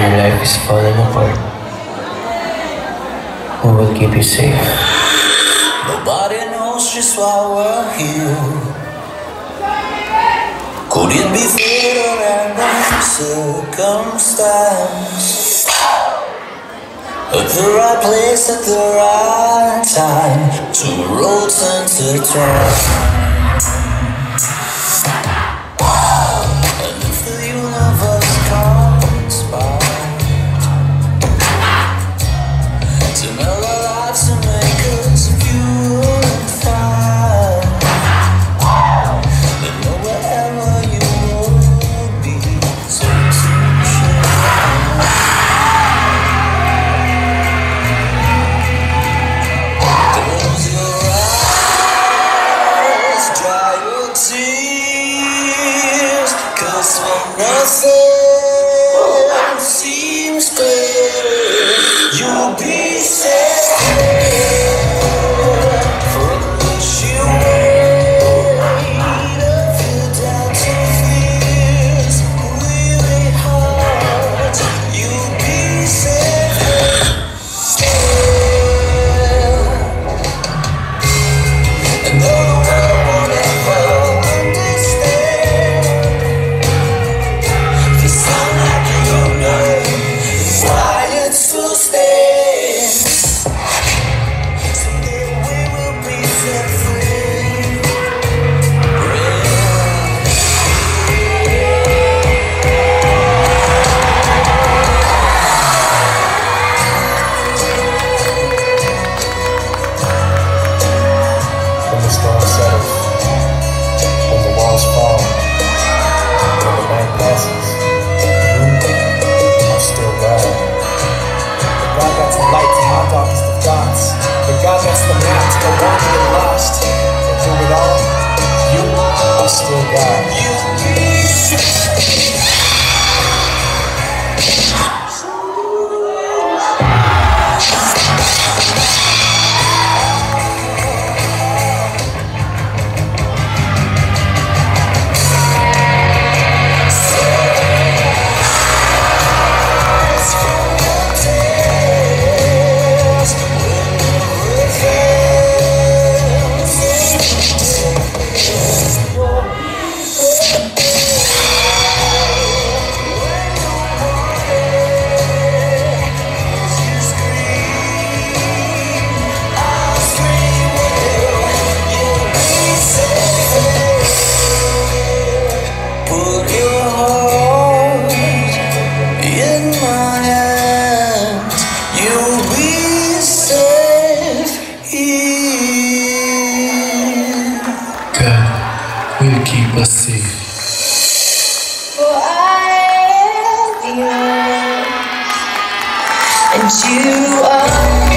your life is falling apart, who will keep you safe? Nobody knows just why we're here. Could it be fate or random circumstance? At the right place at the right time, two roads intertwined. crossing You. keep us safe. For I am yours, and you are.